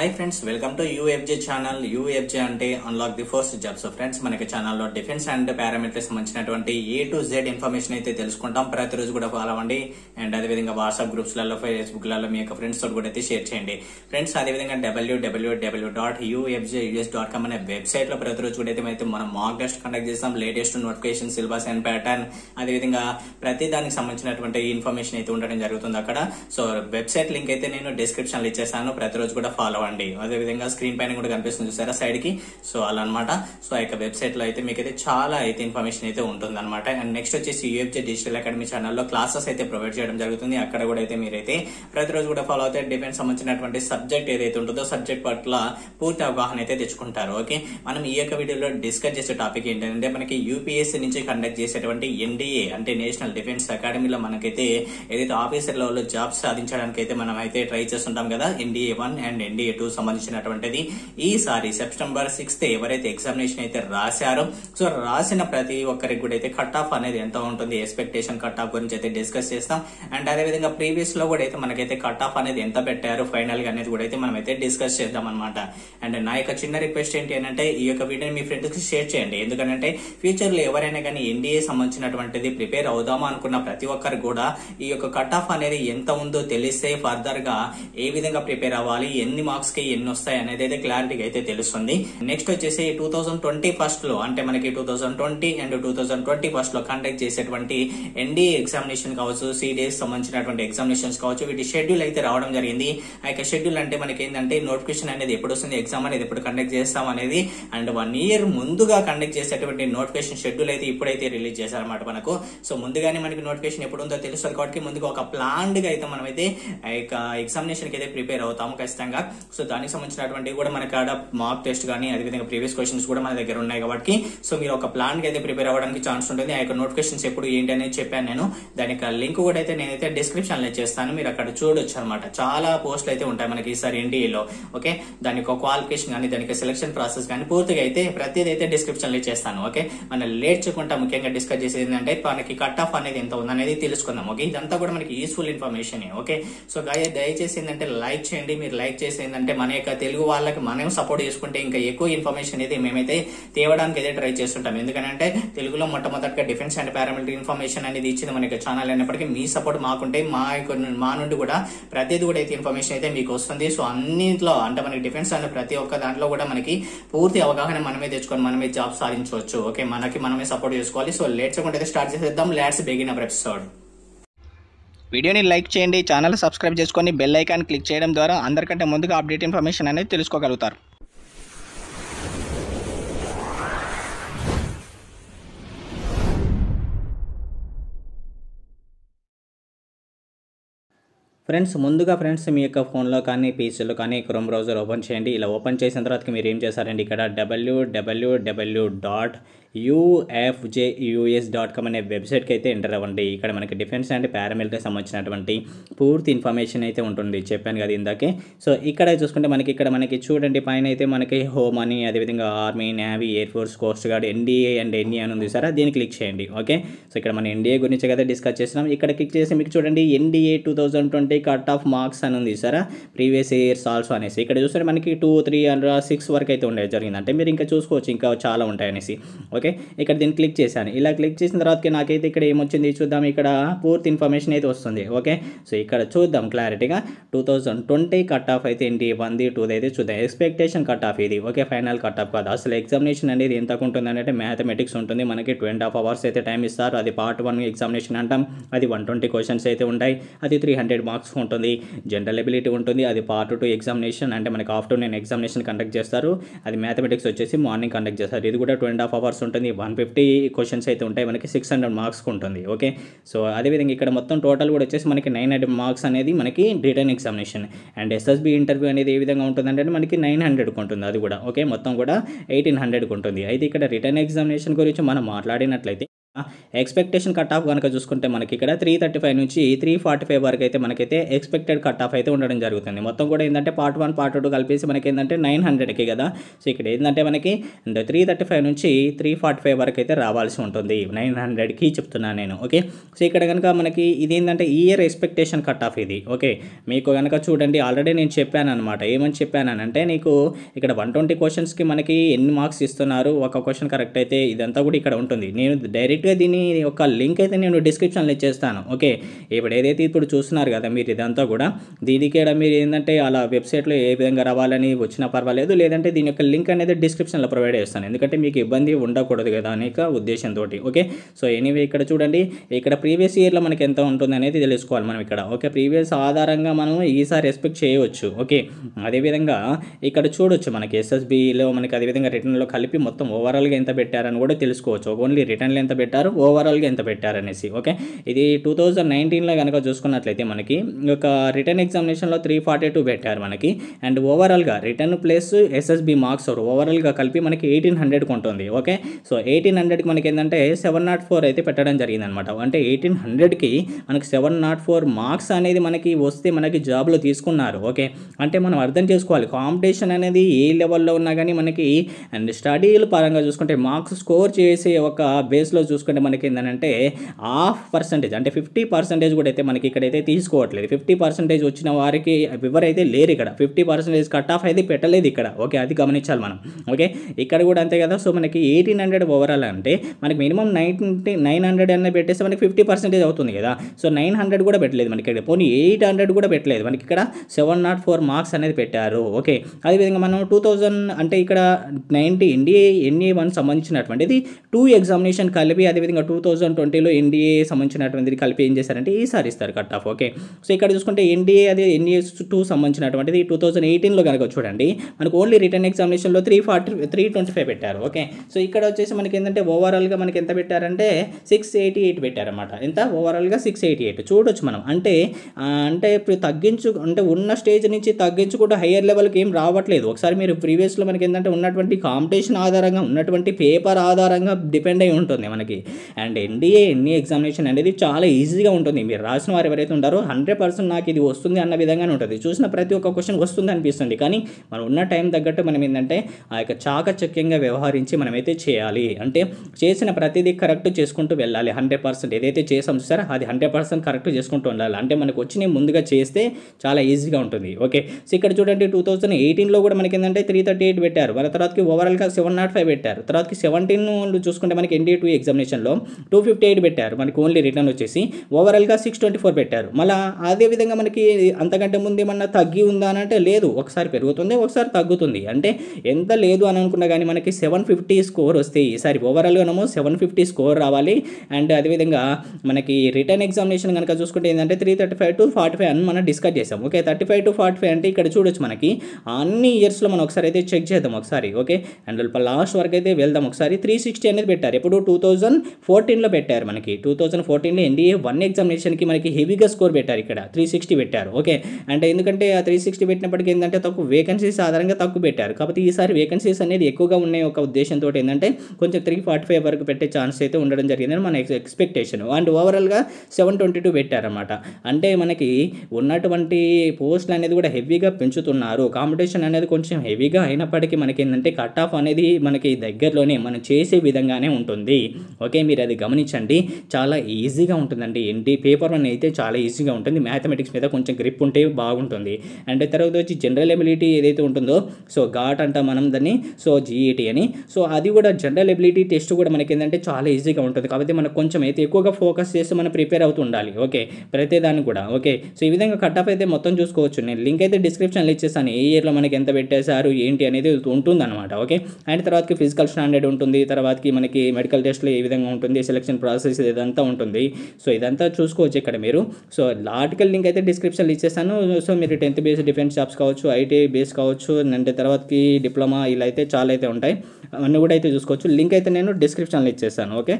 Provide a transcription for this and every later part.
Hi friends welcome to UFJ channel UFJ అంటే unlock the first job so friends మనకి ఛానల్లో defence and parameters సంబంధించినటువంటి A to Z information అయితే తెలుసుకుంటాం. ప్రతిరోజు కూడా ఫాలో అవ్వండి. అండ్ అదేవిధంగా వాట్సాప్ గ్రూప్స్లలో ఫేస్బుక్లలో మీ యొక్క ఫ్రెండ్స్ తోటి కూడా అయితే షేర్ చేయండి. ఫ్రెండ్స్ అదేవిధంగా W W W dot UFJ US dot com అనే వెబ్సైట్లో ప్రతిరోజు కూడా అయితే అయితే మనం మాక్ టెస్ట్ కండక్ట్ చేస్తాం. Latest notification syllabus and pattern అదేవిధంగా ప్రతి దానికి సంబంధించినటువంటి ఇన్ఫర్మేషన్ అయితే ఉండడం జరుగుతుంది అక్కడ. సో వెబ్సైట్ లింక్ అయితే నేను డిస్క్రిప్షన్లో ఇచ్చేసాను ప్రతిరోజు కూడా ఫాలో అవ్వండి. అదే విధంగా స్క్రీన్ పైన కూడా కనిపిస్తుంది చూసారా సైడ్కి? సో అలా అనమాట సో ఆ యొక్క వెబ్సైట్లో అయితే మీకు అయితే చాలా అయితే ఇన్ఫర్మేషన్ అయితే ఉంటుంది అనమాట అండ్ నెక్స్ట్ వచ్చేసి యూఎఫ్జే డిజిటల్ అకాడమీ ఛానల్లో క్లాసెస్ అయితే ప్రొవైడ్ చేయడం జరుగుతుంది. అక్కడ కూడా అయితే మీరైతే ప్రతిరోజు కూడా ఫాలో అవుతే డిఫెన్స్ సంబంధించినటువంటి సబ్జెక్ట్ ఏదైతే ఉంటుందో సబ్జెక్ట్ పట్ల పూర్తి అవగాహన అయితే తెచ్చుకుంటారు. ఓకే? మనం ఈ యొక్క వీడియోలో డిస్కస్ చేసే టాపిక్ ఏంటంటే మనకి యూపీఎస్సీ నుంచి కండక్ట్ చేసేటువంటి ఎన్డీఏ అంటే నేషనల్ డిఫెన్స్ అకాడమీలో మనకైతే ఏదైతే ఆఫీసర్ లెవెల్లో జాబ్ సాధించడానికి అయితే మనం అయితే ట్రై చేస్తుంటాం కదా. NDA one and NDA two సంబంధించినటువంటిది. ఈసారి సెప్టెంబర్ సిక్స్త్ ఎవరైతే ఎగ్జామినేషన్ అయితే రాశారో సో రాసిన ప్రతి ఒక్కరికి కూడా అయితే కట్ ఆఫ్ అనేది ఎంత ఉంటుంది ఎక్స్పెక్టేషన్ కట్ ఆఫ్ గురించి అయితే డిస్కస్ చేస్తాం. అండ్ అదే విధంగా ప్రీవియస్లో కూడా అయితే మనకైతే కట్ ఆఫ్ అనేది ఎంత పెట్టారు ఫైనల్గా అనేది కూడా అయితే మనం అయితే డిస్కస్ చేద్దాం అనమాట అండ్ నా యొక్క చిన్న రిక్వెస్ట్ ఏంటి అంటే ఈ యొక్క వీడియోని మీ ఫ్రెండ్స్కి షేర్ చేయండి. ఎందుకంటే ఫ్యూచర్లో ఎవరైనా కానీ ఎన్డీఏ సంబంధించినటువంటిది ప్రిపేర్ అవుదామా అనుకున్న ప్రతి ఒక్కరు కూడా ఈ యొక్క కట్ ఆఫ్ అనేది ఎంత ఉందో తెలిస్తే ఫర్దర్గా ఏ విధంగా ప్రిపేర్ అవ్వాలి ఎన్ని మార్క్స్ కి ఎన్ని వస్తాయి అనేది అయితే క్లారిటీగా అయితే తెలుస్తుంది. నెక్స్ట్ వచ్చేసి టూ థౌసండ్ ట్వంటీ ఫస్ట్లో అంటే మనకి two thousand twenty and two thousand twenty ఫస్ట్లో కండక్ట్ చేసేటువంటి ఎన్డీఏ ఎగ్జామినేషన్ కావచ్చు సిడిఎస్ సంబంధించినటువంటి ఎగ్జామినేషన్స్ కావచ్చు వీటి షెడ్యూల్ అయితే రావడం జరిగింది. ఆ యొక్క షెడ్యూల్ అంటే మనకి ఏంటంటే నోటిఫికేషన్ అనేది ఎప్పుడు వస్తుంది ఎగ్జామ్ అనేది ఎప్పుడు కండక్ట్ చేస్తాం అనేది అండ్ వన్ ఇయర్ ముందుగా కండక్ట్ చేసేటువంటి నోటిఫికేషన్ షెడ్యూల్ అయితే ఇప్పుడైతే రిలీజ్ చేశారన్నమాట మనకు. సో ముందుగానే మనకి నోటిఫికేషన్ ఎప్పుడు ఉందో తెలుస్తుంది కాబట్టి ముందుగా ఒక ప్లాన్డ్గా అయితే మనం అయితే ఆ యొక్క ఎగ్జామినేషన్కి అయితే ప్రిపేర్ అవుతాము ఖచ్చితంగా. సో సో దానికి సంబంధించినటువంటి కూడా మనకి కాడ మాక్ టెస్ట్ కానీ అదేవిధంగా ప్రీవియస్ క్వశ్చన్స్ కూడా మన దగ్గర ఉన్నాయి కాబట్టి సో మీరు ఒక ప్లాన్ అయితే ప్రిపేర్ అవ్వడానికి ఛాన్స్ ఉంటుంది. ఆ యొక్క నోటిఫికేషన్స్ ఎప్పుడు ఏంటి అనేది చెప్పాను నేను. దానికి లింక్ కూడా అయితే నేనైతే డిస్క్రిప్షన్లో చేస్తాను. మీరు అక్కడ చూడొచ్చు అనమాట చాలా పోస్టులు అయితే ఉంటాయి మనకి ఈసారి ఎన్డీఏలో ఓకే దాని యొక్క క్వాలిఫికేషన్ కానీ దానికి సెలక్షన్ ప్రాసెస్ కానీ పూర్తిగా అయితే ప్రతిదీ అయితే డిస్క్రిప్షన్లో చేస్తాను. ఓకే మనం లేట్ చేయకుండా ముఖ్యంగా డిస్కస్ చేసేది ఏంటంటే మనకి కట్ ఆఫ్ అనేది ఎంత ఉందనేది తెలుసుకుందాం. ఓకే ఇదంతా కూడా మనకి యూస్ఫుల్ ఇన్ఫర్మేషన్ ఓకే సో దయచేసి ఏంటంటే లైక్ చేయండి. మీరు లైక్ చేసి అంటే మన యొక్క తెలుగు వాళ్ళకి మనం సపోర్ట్ చేసుకుంటే ఇంకా ఎక్కువ ఇన్ఫర్మేషన్ అయితే మేమైతే తేవడానికి అయితే ట్రై చేస్తుంటాం. ఎందుకంటే తెలుగులో మొట్టమొదటిగా డిఫెన్స్ అండ్ పారామిలిటరీ ఇన్ఫర్మేషన్ అనేది ఇచ్చింది మనకి ఛానల్ అయినప్పటికీ మీ సపోర్ట్ మాకుంటే మా యొక్క మా నుండి కూడా ప్రతిదీ కూడా అయితే ఇన్ఫర్మేషన్ అయితే మీకు వస్తుంది. సో అన్నింటిలో అంటే మనకి డిఫెన్స్ అండ్ ప్రతి ఒక్క దాంట్లో కూడా మనకి పూర్తి అవగాహన మనమే తెచ్చుకొని మనమే జాబ్ సాధించవచ్చు. ఓకే మనకి మనమే సపోర్ట్ చేసుకోవాలి. సో లేట్స్ అయితే స్టార్ట్ చేసేద్దాం. లేట్స్ బిగిన్ అవర్ ఎపిసోడ్ వీడియోని లైక్ చేయండి ఛానల్ సబ్స్క్రైబ్ చేసుకొని బెల్ ఐకాన్ క్లిక్ చేయడం ద్వారా అందరికంటే ముందుగా అప్డేట్ ఇన్ఫర్మేషన్ అనేది తెలుసుకోగలుగుతారు. ఫ్రెండ్స్ ముందుగా ఫ్రెండ్స్ మీ యొక్క ఫోన్లో కానీ పీసీలో కానీ క్రోమ్ బ్రౌజర్ ఓపెన్ చేయండి. ఇలా ఓపెన్ చేసిన తర్వాత మీరు ఏం చేస్తారండి ఇక్కడ W W W dot UFJUS dot com అనే వెబ్సైట్కి అయితే ఎంటర్ అవ్వండి. ఇక్కడ మనకి డిఫెన్స్ అండ్ పారామిలిటరీ సంబంధించినటువంటి పూర్తి ఇన్ఫర్మేషన్ అయితే ఉంటుంది. చెప్పాను కదా ఇందాకే. సో ఇక్కడ చూసుకుంటే మనకి ఇక్కడ మనకి చూడండి పైన అయితే మనకి హోమ్ అని అదేవిధంగా army navy air force coast guard NDA and NE అని ఉంది సారా. దీన్ని క్లిక్ చేయండి. ఓకే సో ఇక్కడ మన ఎన్డీఏ గురించి కదా డిస్కస్ చేసినాం ఇక్కడ క్లిక్ చేసి మీకు చూడండి NDA two thousand twenty cut off marks అని ఉంది సారా. ప్రీవియస్ ఇయర్స్ ఆల్సో అనేసి. ఇక్కడ చూస్తే మనకి టూ త్రీ అండ్ సిక్స్ వరకు అయితే ఉండేది జరిగింది. అంటే మీరు ఇంకా చూసుకోవచ్చు ఇంకా చాలా ఉంటాయి అనేసి ఓకే? ఇక్కడ దీన్ని క్లిక్ చేశాను. ఇలా క్లిక్ చేసిన తర్వాత నాకైతే ఇక్కడ ఏమొచ్చింది? చూద్దాం. ఇక్కడ పూర్తి ఇన్ఫర్మేషన్ అయితే వస్తుంది. ఓకే? సో ఇక్కడ చూద్దాం క్లారిటీగా two thousand twenty cut off అయితే ఏంటి? వన్ది టూది అయితే చూద్దాం. ఎక్స్పెక్టేషన్ కట్ ఆఫ్ ఇది. ఓకే? ఫైనల్ కట్ ఆఫ్ కాదు. అసలు ఎగ్జామినేషన్ అనేది ఎంత ఉంటుంది అంటే మ్యాథమెటిక్స్ ఉంటుంది. మనకి టూ అండ్ హాఫ్ అవర్స్ అయితే టైం ఇస్తారు. అది పార్ట్ వన్ ఎగ్జామినేషన్ అంటాం. అది వన్ ట్వంటీ క్వశ్చన్స్ అయితే ఉంటాయి. అది త్రీ హండ్రెడ్ మార్క్స్ ఉంటుంది. జనరల్ ఎబిలిటీ ఉంటుంది. అది పార్ట్ టూ ఎగ్జామినేషన్ అంటే మనకి ఆఫ్టర్నూన్ ఎగ్జామినేషన్ కండక్ట్ చేస్తారు. అది మ్యాథమెటిక్స్ వచ్చేసి మార్నింగ్ కండక్ట్ చేస్తారు. ఇది కూడా టూ అండ్ హాఫ్ అవర్స్ ఉంటుంది. వన్ ఫిఫ్టీ క్వశ్చన్స్ అయితే ఉంటాయి. మనకి సిక్స్ హండ్రెడ్ మార్క్స్కి ఉంటుంది. ఓకే? సో అదేవిధంగా ఇక్కడ మొత్తం టోటల్ కూడా వచ్చేసి మనకి నైన్ హండ్రెడ్ మార్క్స్ అనేది మనకి written examination and SSB interview అనేది ఏ విధంగా ఉంటుందంటే మనకి నైన్ హండ్రెడ్కి ఉంటుంది. అది కూడా. ఓకే? మొత్తం కూడా ఎయిటీన్ హండ్రెడ్కి ఉంటుంది. అయితే ఇక్కడ రిటర్న్ ఎగ్జామినేషన్ గురించి మనం మాట్లాడినట్లయితే ఎక్స్పెక్టేషన్ కట్ ఆఫ్ కనుక చూసుకుంటే మనకి ఇక్కడ త్రీ థర్టీ ఫైవ్ నుంచి త్రీ ఫార్టీ ఫైవ్ వరకు అయితే మనకైతే ఎక్స్పెక్టెడ్ కట్ ఆఫ్ అయితే ఉండడం జరుగుతుంది. మొత్తం కూడా ఏంటంటే పార్ట్ వన్ పార్ట్ టూ కలిపేసి మనకి ఏంటంటే నైన్ హండ్రెడ్కి కదా. సో ఇక్కడ ఏంటంటే మనకి త్రీ థర్టీ ఫైవ్ నుంచి త్రీ ఫార్టీ ఫైవ్ వరకు అయితే రావాల్సి ఉంటుంది. నైన్ హండ్రెడ్కి చెప్తున్నాను నేను. ఓకే సో ఇక్కడ కనుక మనకి ఇది ఏంటంటే ఇయర్ ఎక్స్పెక్టేషన్ కట్ ఆఫ్ ఇది. ఓకే మీకు కనుక చూడండి ఆల్రెడీ నేను చెప్పాను అనమాట ఏమని చెప్పానంటే నీకు ఇక్కడ వన్ ట్వంటీ క్వశ్చన్స్కి మనకి ఎన్ని మార్క్స్ ఇస్తున్నారు? ఒక క్వశ్చన్ కరెక్ట్ అయితే ఇదంతా కూడా ఇక్కడ ఉంటుంది. నేను డైరెక్ట్ డైరెక్ట్గా దీని ఒక లింక్ అయితే నేను డిస్క్రిప్షన్లో ఇచ్చేస్తాను. ఓకే ఇప్పుడు ఏదైతే ఇప్పుడు చూస్తున్నారు కదా మీరు ఇదంతా కూడా దీనికి మీరు ఏంటంటే అలా వెబ్సైట్లో ఏ విధంగా రావాలని వచ్చినా పర్వాలేదు లేదంటే దీని యొక్క లింక్ అనేది డిస్క్రిప్షన్లో ప్రొవైడ్ చేస్తాను. ఎందుకంటే మీకు ఇబ్బంది ఉండకూడదు కదా అనేక ఉద్దేశంతో ఓకే సో ఎనీవే ఇక్కడ చూడండి. ఇక్కడ ప్రీవియస్ ఇయర్లో మనకి ఎంత ఉంటుంది అనేది తెలుసుకోవాలి మనం ఇక్కడ. ఓకే ప్రీవియస్ ఆధారంగా మనం ఈసారి ఎక్స్పెక్ట్ చేయవచ్చు. ఓకే అదేవిధంగా ఇక్కడ చూడొచ్చు మనకి ఎస్ఎస్బిలో మనకి అదేవిధంగా రిటర్న్లో కలిపి మొత్తం ఓవరాల్గా ఎంత పెట్టారని కూడా తెలుసుకోవచ్చు. ఓన్లీ రిటర్న్లు ఎంత పెట్టారు పెట్టారు ఓవరాల్గా ఎంత పెట్టారనేసి ఓకే? ఇది టూ థౌజండ్ నైన్టీన్లో కనుక చూసుకున్నట్లయితే మనకి ఒక రిటర్న్ ఎగ్జామినేషన్లో త్రీ ఫార్టీ టూ పెట్టారు మనకి అండ్ ఓవరాల్గా రిటర్న్ ప్లస్ ఎస్ఎస్బి మార్క్స్ ఓవరాల్గా కలిపి మనకి ఎయిటీన్ హండ్రెడ్కి ఉంటుంది ఓకే? సో ఎయిటీన్ హండ్రెడ్కి మనకి ఏంటంటే సెవెన్ నాట్ ఫోర్ అయితే పెట్టడం జరిగింది అనమాట అంటే ఎయిటీన్ హండ్రెడ్కి మనకి సెవెన్ నాట్ ఫోర్ మార్క్స్ అనేది మనకి వస్తే మనకి జాబ్లో తీసుకున్నారు ఓకే? అంటే మనం అర్థం చేసుకోవాలి కాంపిటీషన్ అనేది ఏ లెవెల్లో ఉన్నా కానీ మనకి అండ్ స్టడీల పరంగా చూసుకుంటే మార్క్స్ స్కోర్ చేసే ఒక బేస్లో చూసుకుంటే మనకి ఏంటంటే హాఫ్ పర్సెంటేజ్ అంటే ఫిఫ్టీ పర్సెంటేజ్ కూడా అయితే మనకి ఇక్కడైతే తీసుకోవట్లేదు. ఫిఫ్టీ పర్సెంటేజ్ వచ్చిన వారికి ఎవరైతే లేరు ఇక్కడ ఫిఫ్టీ పర్సెంటేజ్ కట్ ఆఫ్ అయితే పెట్టలేదు ఇక్కడ. ఓకే అది గమనించాలి మనం. ఓకే ఇక్కడ కూడా అంతే కదా. సో మనకి ఎయిటీన్ హండ్రెడ్ ఓవరాల్ అంటే మనకి మినిమం నైన్టీ నైన్ హండ్రెడ్ అన్న పెట్టేస్తే మనకి ఫిఫ్టీ పర్సెంటేజ్ అవుతుంది కదా. సో నైన్ హండ్రెడ్ కూడా పెట్టలేదు మనకి ఇక్కడ. పోనీ ఎయిట్ హండ్రెడ్ కూడా పెట్టలేదు. మనకి ఇక్కడ సెవెన్ నాట్ ఫోర్ మార్క్స్ అనేది పెట్టారు. ఓకే అదేవిధంగా మనం టూ థౌజండ్ అంటే ఇక్కడ నైన్టీ ఎన్డీఏ ఎన్ఏ వన్ సంబంధించినటువంటిది టూ ఎగ్జామినేషన్ కలిపి అదేవిధంగా టూ థౌజండ్ ట్వంటీలో ఎన్డీఏ సంబంధించినటువంటిది కలిపి ఏం చేశారంటే ఈసారి ఇస్తారు కట్ ఆఫ్ ఓకే సో ఇక్కడ చూసుకుంటే ఎన్డీఏ అదే ఎన్ఏ టూ సంబంధించినటువంటిది టూ థౌజండ్ ఎయిటీన్లో కనుక చూడండి మనకు ఓన్లీ రిటర్న్ ఎగ్జామినేషన్లో three forty three twenty five పెట్టారు ఓకే సో ఇక్కడ వచ్చేసి మనకి ఏంటంటే ఓవరాల్గా మనకి ఎంత పెట్టారంటే సిక్స్ ఎయిటీ ఎయిట్ పెట్టారన్నమాట. ఎంత? ఓవరాల్గా సిక్స్ ఎయిటీ ఎయిట్ చూడొచ్చు మనం. అంటే అంటే ఇప్పుడు తగ్గించు అంటే ఉన్న స్టేజ్ నుంచి తగ్గించుకుంటూ హయ్యర్ లెవెల్కి ఏం రావట్లేదు. ఒకసారి మీరు ప్రీవియస్లో మనకి ఏంటంటే ఉన్నటువంటి కాంపిటీషన్ ఆధారంగా ఉన్నటువంటి పేపర్ ఆధారంగా డిపెండ్ అయి ఉంటుంది మనకి. అండ్ ఎన్డీఏ ఎన్ఈ ఎగ్జామినేషన్ అనేది చాలా ఈజీగా ఉంటుంది. మీరు రాసిన వారు ఎవరైతే ఉంటారో హండ్రెడ్ పర్సెంట్ నాకు ఇది వస్తుంది అన్న విధంగానే ఉంటుంది. చూసిన ప్రతి ఒక్క క్వశ్చన్ వస్తుంది అనిపిస్తుంది. కానీ మనం ఉన్న టైం తగ్గట్టు మనం ఏంటంటే ఆ యొక్క చాకచక్యంగా వ్యవహరించి మనమైతే చేయాలి. అంటే చేసిన ప్రతిదీ కరెక్ట్ చేసుకుంటూ వెళ్ళాలి హండ్రెడ్ పర్సెంట్ ఏదైతే చేసాం సార్ అది హండ్రెడ్ పర్సెంట్ కరెక్ట్ చేసుకుంటూ ఉండాలి. అంటే మనకు వచ్చి ముందుగా చేస్తే చాలా ఈజీగా ఉంటుంది. ఓకే? సో ఇక్కడ చూడండి టూ థౌసండ్ ఎయిటీన్లో కూడా మనకి ఏంటంటే త్రీ థర్టీ ఎయిట్ పెట్టారు మన తర్వాతకి ఓవరాల్గా సెవెన్ నాట్ ఫైవ్ పెట్టారు. తర్వాతకి సెవెంటీన్ చూసుకుంటే మనకి ఎన్డీ టూ ఎగ్జామినేషన్ ఎగ్జామినేషన్లో టూ ఫిఫ్టీ ఎయిట్ పెట్టారు. మనకి ఓన్లీ రిటర్న్ వచ్చేసి ఓవరాల్గా సిక్స్ ట్వంటీ ఫోర్ పెట్టారు. మళ్ళీ అదే విధంగా మనకి అంతకంటే ముందు ఏమన్నా తగ్గి ఉందా అని అంటే లేదు. ఒకసారి పెరుగుతుంది ఒకసారి తగ్గుతుంది. అంటే ఎంత లేదు అని అనుకున్నా కానీ మనకి సెవెన్ ఫిఫ్టీ స్కోర్ వస్తే ఈసారి ఓవరాల్గానేమో సెవెన్ ఫిఫ్టీ స్కోర్ రావాలి. అండ్ అదేవిధంగా మనకి రిటర్న్ ఎగ్జామినేషన్ కనుక చూసుకుంటే ఏంటంటే three thirty five to forty five అని మనం డిస్కస్ చేసాం okay thirty five to forty five అంటే ఇక్కడ చూడొచ్చు మనకి అన్ని ఇయర్స్లో మనం ఒకసారి అయితే చెక్ చేద్దాం ఒకసారి. ఓకే అండ్ లాస్ట్ వరకు అయితే వెళ్దాం. ఒకసారి త్రీ సిక్స్టీ అనేది పెట్టారు. ఎప్పుడు టూ థౌజండ్ ఫోర్టీన్లో పెట్టారు మనకి. టూ థౌజండ్ ఫోర్టీన్లో ఎన్డీఏ వన్ ఎగ్జామినేషన్కి మనకి హెవీగా స్కోర్ పెట్టారు ఇక్కడ. త్రీ సిక్స్టీ పెట్టారు. ఓకే? అంటే ఎందుకంటే ఆ త్రీ సిక్స్టీ పెట్టినప్పటికీ ఏంటంటే తక్కువ వేకెన్సీస్ ఆధారంగా తక్కువ పెట్టారు. కాబట్టి ఈసారి వేకెన్సీస్ అనేది ఎక్కువగా ఉన్నాయి ఒక ఉద్దేశంతో ఏంటంటే కొంచెం త్రీ ఫార్టీ ఫైవ్ వరకు పెట్టే ఛాన్స్ అయితే ఉండడం జరిగిందని మన ఎక్స్పెక్టేషన్ అండ్ ఓవరాల్గా సెవెన్ ట్వంటీ టూ పెట్టారన్నమాట. అంటే మనకి ఉన్నటువంటి పోస్టులు అనేది కూడా హెవీగా పెంచుతున్నారు. కాంపిటీషన్ అనేది కొంచెం హెవీగా అయినప్పటికీ మనకి ఏంటంటే కట్ ఆఫ్ అనేది మనకి దగ్గరలోనే మనం చేసే విధంగానే ఉంటుంది. ఓకే? ఓకే మీరు అది గమనించండి. చాలా ఈజీగా ఉంటుందండి. ఏంటి పేపర్ వన్ అయితే చాలా ఈజీగా ఉంటుంది. మ్యాథమెటిక్స్ మీద కొంచెం గ్రిప్ ఉంటే బాగుంటుంది. అండ్ తర్వాత వచ్చి జనరల్ ఎబిలిటీ ఏదైతే ఉంటుందో సో ఘాట్ అంటాం మనం దాన్ని సో జీఈటీ అని. సో అది కూడా జనరల్ ఎబిలిటీ టెస్ట్ కూడా మనకి ఏంటంటే చాలా ఈజీగా ఉంటుంది. కాబట్టి మనకు కొంచెం అయితే ఎక్కువగా ఫోకస్ చేసి మనం ప్రిపేర్ అవుతూ ఉండాలి. ఓకే ప్రతిదాన్ని కూడా. ఓకే సో ఈ విధంగా కట్ ఆఫ్ అయితే మొత్తం చూసుకోవచ్చు. నేను లింక్ అయితే డిస్క్రిప్షన్లో ఇచ్చేసాను. ఏ ఇయర్లో మనకి ఎంత పెట్టేశారు ఏంటి అనేది ఉంటుంది అనమాట ఓకే అండ్ తర్వాతకి ఫిజికల్ స్టాండర్డ్ ఉంటుంది. తర్వాతకి మనకి మెడికల్ టెస్ట్లో ఏ విధంగా ఉంటుంది సెలక్షన్ ప్రాసెస్ ఇదంతా ఉంటుంది. సో ఇదంతా చూసుకోవచ్చు ఇక్కడ మీరు. సో ఆర్టికల్ లింక్ అయితే డిస్క్రిప్షన్లో ఇచ్చేస్తాను. సో మీరు టెన్త్ బేస్ డిఫెన్స్ జాబ్స్ కావచ్చు ఐటీ బేస్ కావచ్చు అంటే తర్వాతకి డిప్లొమా ఇలా అయితే చాలా అయితే ఉంటాయి. అన్నీ కూడా అయితే చూసుకోవచ్చు. లింక్ అయితే నేను డిస్క్రిప్షన్లో ఇచ్చేస్తాను ఓకే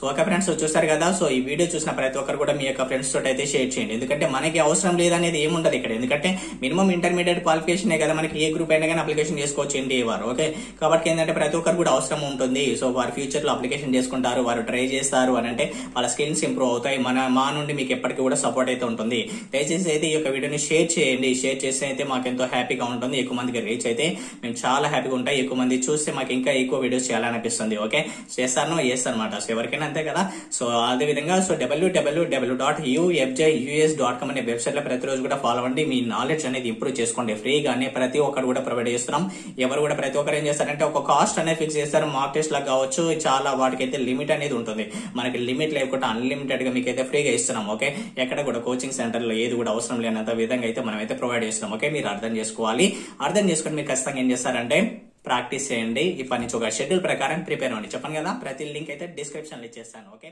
సో ఓకే ఫ్రెండ్స్ చూస్తారు కదా. సో ఈ వీడియో చూసిన ప్రతి ఒక్కరు కూడా మీ యొక్క ఫ్రెండ్స్ తోటి అయితే షేర్ చేయండి. ఎందుకంటే మనకి అవసరం లేదనేది ఏముండదు ఇక్కడ. ఎందుకంటే మినిమం ఇంటర్మీడియట్ క్వాలిఫికేషన్ కదా మనకి ఏ గ్రూప్ అయినా కానీ అప్లికేషన్ చేసుకోవచ్చు ఏంటి వారు ఓకే కాబట్టి ఏంటంటే ప్రతి ఒక్కరు కూడా అవసరం ఉంటుంది. సో వారు ఫ్యూచర్లో అప్లికేషన్ చేసుకుంటారు వారు ట్రై చేస్తారు అని అంటే వాళ్ళ స్కిల్స్ ఇంప్రూవ్ అవుతాయి. మన మా నుండి మీకు ఎప్పటికీ కూడా సపోర్ట్ అయితే ఉంటుంది. దయచేసి అయితే ఈ యొక్క వీడియోని షేర్ చేయండి. షేర్ చేస్తే అయితే మాకు ఎంతో హ్యాపీగా ఉంటుంది. ఎక్కువ మందికి రీచ్ అయితే మేము చాలా హ్యాపీగా ఉంటాయి. ఎక్కువ మంది చూస్తే మాకు ఇంకా ఎక్కువ వీడియోస్ చేయాలనిపిస్తుంది ఓకే చేస్తాను ఎస్ అనమాట సో ఎవరికైనా అంతే కదా? సో అదే విధంగా so WWW dot UFJ US dot com అనే వెబ్సైట్లో ప్రతిరోజు కూడా ఫాలో అవ్వండి. మీ నాలెడ్జ్ అనేది ఇంప్రూవ్ చేసుకోండి. ఫ్రీగానే ప్రతి ఒక్కరు కూడా ప్రొవైడ్ చేస్తున్నాం. ఎవరు కూడా ప్రతి ఒక్కరు ఏం చేస్తారంటే ఒక కాస్ట్ అనేది ఫిక్స్ చేస్తారు. మార్క్ టెస్ట్ లా కావచ్చు చాలా వాటికైతే లిమిట్ అనేది ఉంటుంది. మనకి లిమిట్ లేకుండా అన్లిమిటెడ్గా మీకైతే ఫ్రీగా ఇస్తున్నాం ఓకే? ఎక్కడ కూడా కోచింగ్ సెంటర్లో ఏది కూడా అవసరం లేనంత విధంగా అయితే మనం అయితే ప్రొవైడ్ చేస్తున్నాం ఓకే? మీరు అర్థం చేసుకోవాలి. అర్థం చేసుకుని మీరు ఖచ్చితంగా ఏం చేస్తారంటే ప్రాక్టీస్ చేయండి. ఈ పని ఒక షెడ్యూల్ ప్రకారం ప్రిపేర్ అవ్వండి. చెప్పండి కదా ప్రతి లింక్ అయితే డిస్క్రిప్షన్లో ఇచ్చేస్తాను. ఓకే